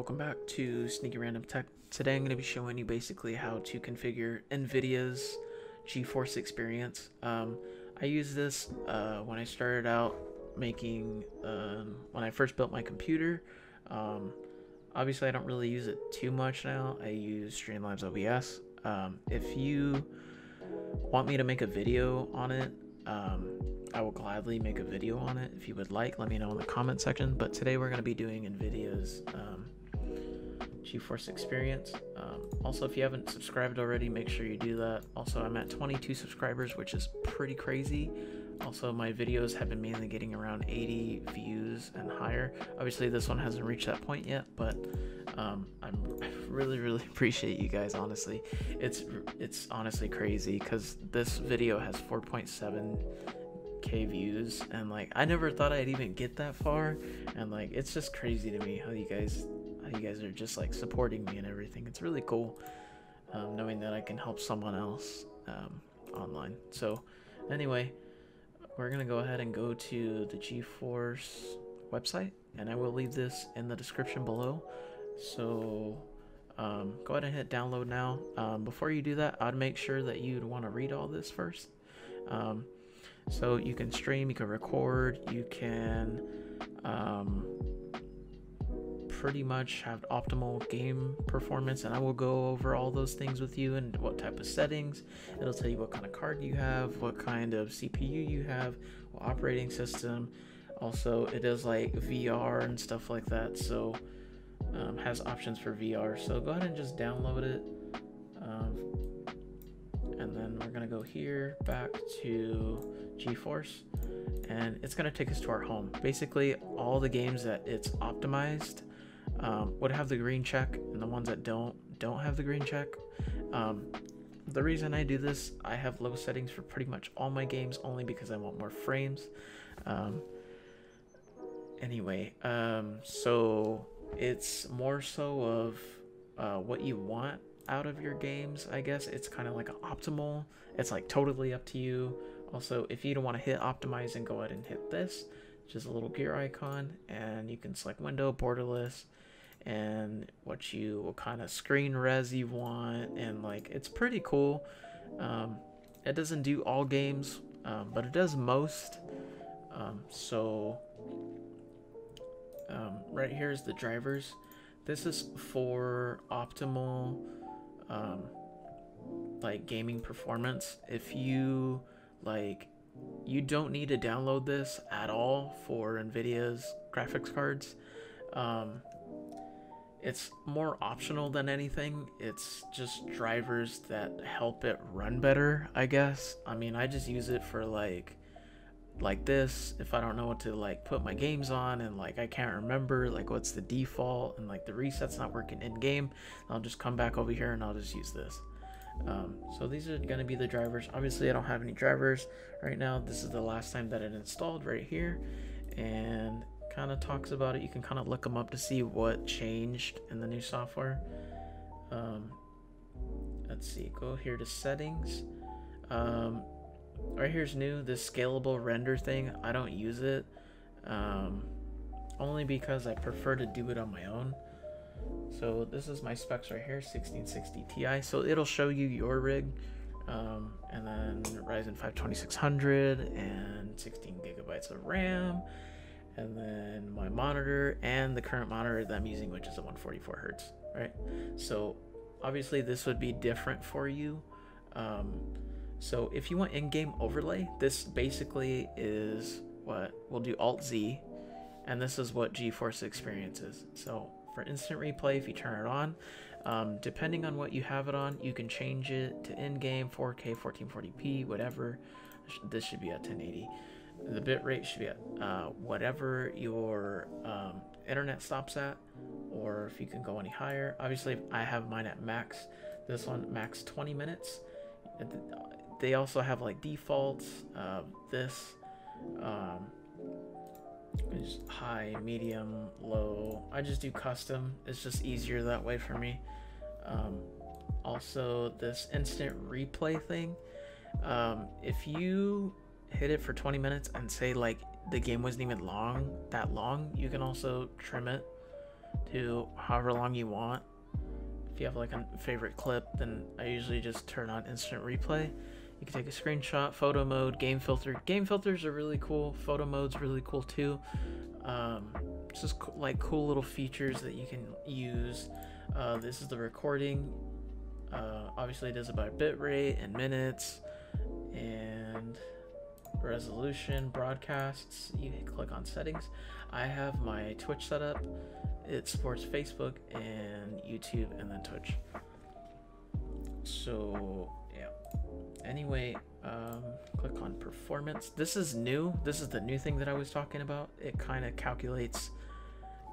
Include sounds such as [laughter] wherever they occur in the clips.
Welcome back to Sneaky Random Tech. Today I'm going to be showing you basically how to configure NVIDIA's GeForce experience. Um, I used this uh, when I started out making, um, when I first built my computer. Um, obviously I don't really use it too much now. I use Streamlabs OBS. Um, if you want me to make a video on it, um, I will gladly make a video on it. If you would like, let me know in the comment section. But today we're going to be doing NVIDIA's um, GeForce Experience. Um, also, if you haven't subscribed already, make sure you do that. Also, I'm at 22 subscribers, which is pretty crazy. Also, my videos have been mainly getting around 80 views and higher. Obviously, this one hasn't reached that point yet, but um, I'm [laughs] I really, really appreciate you guys. Honestly, it's it's honestly crazy because this video has 4.7 k views and like i never thought i'd even get that far and like it's just crazy to me how you guys you guys are just like supporting me and everything. It's really cool um, knowing that i can help someone else um, online. So anyway we're gonna go ahead and go to the geforce website and i will leave this in the description below. So um, go ahead and hit download now. Um, before you do that i'd make sure that you'd want to read all this first. Um, so you can stream, you can record, you can um, pretty much have optimal game performance. And I will go over all those things with you and what type of settings. It'll tell you what kind of card you have, what kind of CPU you have, what operating system. Also, it is like VR and stuff like that. So um, has options for VR. So go ahead and just download it. Um, and then we're gonna go here back to GeForce and it's gonna take us to our home. Basically, all the games that it's optimized um, would have the green check, and the ones that don't don't have the green check. Um, the reason I do this, I have low settings for pretty much all my games, only because I want more frames. Um, anyway, um, so it's more so of uh, what you want out of your games, I guess. It's kind of like an optimal. It's like totally up to you. Also, if you don't want to hit optimize and go ahead and hit this, just a little gear icon, and you can select window, borderless, and what you what kind of screen res you want, and like it's pretty cool. Um, it doesn't do all games, um, but it does most. Um, so um, right here is the drivers. This is for optimal um, like gaming performance. If you like, you don't need to download this at all for NVIDIA's graphics cards. Um, it's more optional than anything. It's just drivers that help it run better, I guess. I mean, I just use it for like like this if I don't know what to like put my games on and like I can't remember like what's the default and like the reset's not working in game, I'll just come back over here and I'll just use this. Um, so these are going to be the drivers. Obviously, I don't have any drivers right now. This is the last time that it installed right here, and kind of talks about it. You can kind of look them up to see what changed in the new software. Um, let's see. Go here to settings. Um, right here's new. This scalable render thing. I don't use it, um, only because I prefer to do it on my own. So this is my specs right here, 1660 Ti. So it'll show you your rig, um, and then Ryzen 5 2600 and 16 gigabytes of RAM, and then my monitor and the current monitor that I'm using, which is a 144 hertz. Right. So obviously this would be different for you. Um, so if you want in-game overlay, this basically is what we'll do Alt Z, and this is what GeForce Experience is. So for instant replay if you turn it on. Um, depending on what you have it on, you can change it to in-game 4K, 1440p, whatever. This should be at 1080. The bitrate should be at uh, whatever your um, internet stops at, or if you can go any higher. Obviously, I have mine at max. This one max 20 minutes. They also have like defaults. Uh, this. Um, is high, medium, low. I just do custom. It's just easier that way for me. Um, also, this instant replay thing. Um, if you hit it for 20 minutes and say like the game wasn't even long, that long, you can also trim it to however long you want. If you have like a favorite clip, then I usually just turn on instant replay. You can take a screenshot, photo mode, game filter. Game filters are really cool. Photo mode's really cool too. Um, just like cool little features that you can use. Uh, this is the recording. Uh, obviously, it it by bitrate and minutes and resolution, broadcasts. You click on settings. I have my Twitch set up. It supports Facebook and YouTube and then Twitch. So. Anyway, um, click on performance. This is new. This is the new thing that I was talking about. It kind of calculates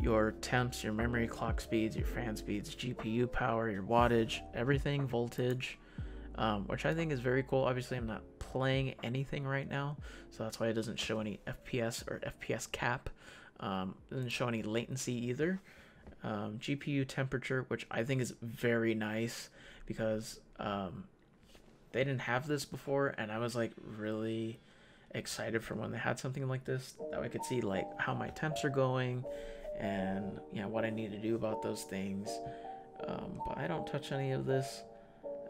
your temps, your memory clock speeds, your fan speeds, GPU power, your wattage, everything, voltage, um, which I think is very cool. Obviously, I'm not playing anything right now, so that's why it doesn't show any FPS or FPS cap. Um, doesn't show any latency either. Um, GPU temperature, which I think is very nice because um, they didn't have this before, and I was like really excited for when they had something like this that I could see like how my temps are going and you know what I need to do about those things. Um, but I don't touch any of this.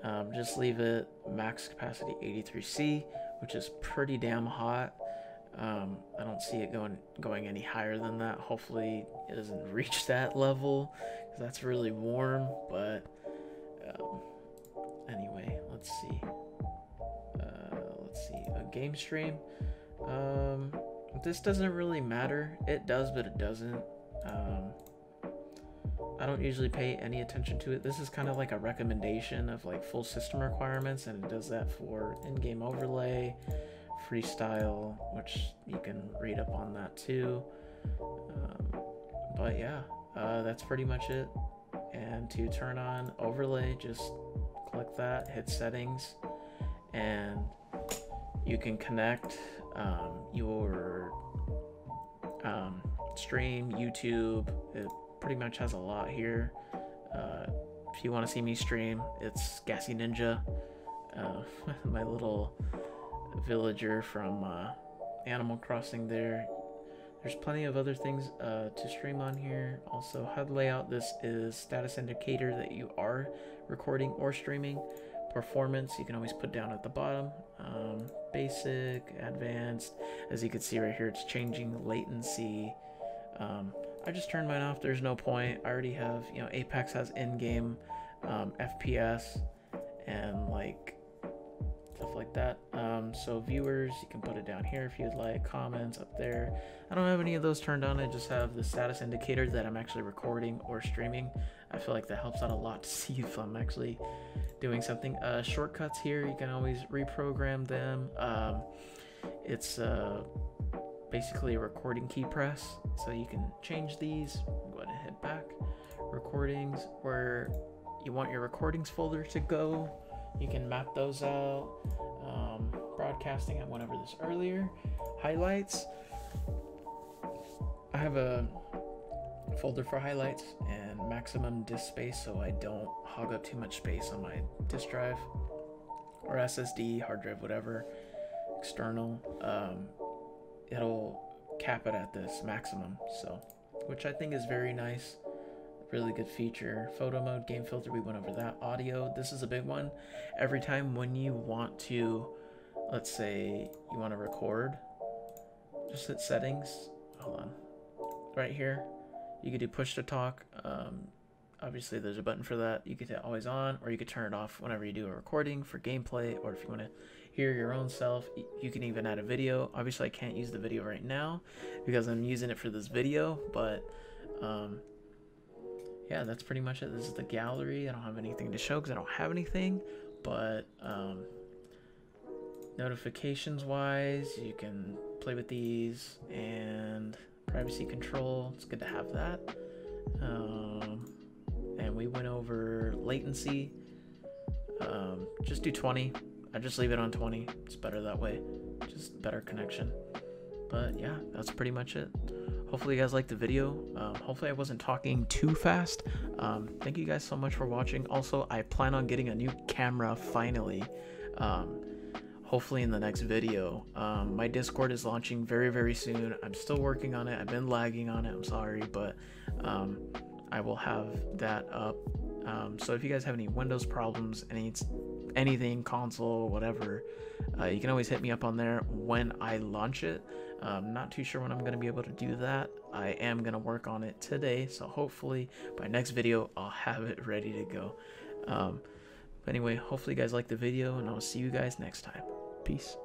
Um, just leave it max capacity 83C, which is pretty damn hot. Um, I don't see it going going any higher than that. Hopefully, it doesn't [laughs] reach that level because that's really warm. But um, let's see. Uh, let's see a game stream. Um, this doesn't really matter. It does, but it doesn't. Um, I don't usually pay any attention to it. This is kind of like a recommendation of like full system requirements, and it does that for in-game overlay, freestyle, which you can read up on that too. Um, but yeah, uh, that's pretty much it. And to turn on overlay, just click that, hit settings, and you can connect um, your um, stream, YouTube. It pretty much has a lot here. Uh, if you want to see me stream, it's Gassy Ninja, uh, [laughs] my little villager from uh, Animal Crossing there. There's plenty of other things uh, to stream on here. Also, HUD layout. This is status indicator that you are recording or streaming. Performance, you can always put down at the bottom. Um, basic, advanced. As you can see right here, it's changing latency um, I just turned mine off. There's no point. I already have, you know, Apex has in-game um, FPS and like stuff like that. Um, so viewers, you can put it down here if you'd like. Comments up there. I don't have any of those turned on. I just have the status indicator that I'm actually recording or streaming. I feel like that helps out a lot to [laughs] see if I'm actually doing something. Uh, shortcuts here, you can always reprogram them. Um, it's uh, basically a recording key press. So you can change these. Go ahead and hit back. Recordings, where you want your recordings folder to go. You can map those out. Um, broadcasting, I went over this earlier. Highlights. I have a folder for highlights and maximum disk space so I don't hog up too much space on my disk drive or SSD, hard drive, whatever, external. Um, it'll cap it at this maximum. So, which I think is very nice. Really good feature. Photo mode, game filter, we went over that. Audio, this is a big one. Every time when you want to, let's say you want to record, just hit settings. Hold on. Right here, you could do push to talk. Um, obviously, there's a button for that. You could hit always on, or you could turn it off whenever you do a recording for gameplay, or if you want to hear your own self. You can even add a video. Obviously, I can't use the video right now because I'm using it for this video, but um, yeah, that's pretty much it. This is the gallery. I don't have anything to show because I don't have anything, but um, notifications wise, you can play with these and privacy control. It's good to have that. Um, and we went over latency. Um, just do 20 I just leave it on 20. It's better that way. Just better connection. But yeah, that's pretty much it. Hopefully you guys liked the video. Um, hopefully I wasn't talking too fast. Um, thank you guys so much for watching. Also, I plan on getting a new camera finally. Um, hopefully in the next video. Um, my Discord is launching very, very soon. I'm still working on it. I've been lagging on it. I'm sorry, but um, I will have that up. Um, so if you guys have any Windows problems, any anything console, whatever, uh, you can always hit me up on there when I launch it. I'm not too sure when I'm going to be able to do that. I am going to work on it today, so hopefully by next video I'll have it ready to go. Um, but anyway, hopefully you guys like the video, and I'll see you guys next time. Peace.